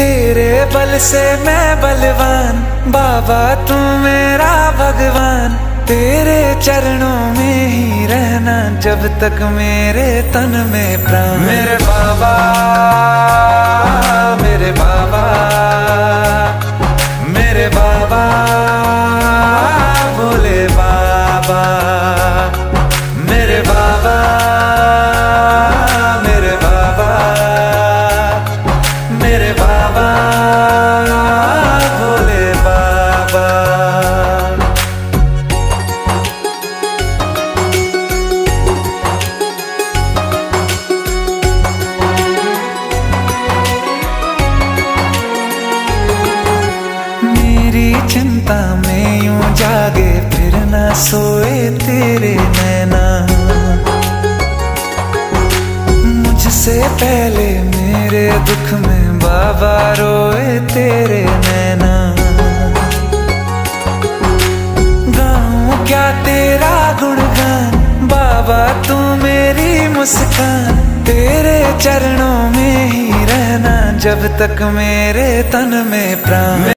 तेरे बल से मैं बलवान। बाबा, तू मेरा भगवान। तेरे चरणों में ही रहना, जब तक मेरे तन में प्राण। मेरे चिंता में यूँ जागे, फिर न सोए तेरे नैना। मुझसे पहले मेरे दुख में बाबा रोए तेरे नैना। गाऊं क्या तेरा गुणगान? बाबा तू मेरी मुस्कान। तेरे चरणों में ही रहना, जब तक मेरे तन में प्राण।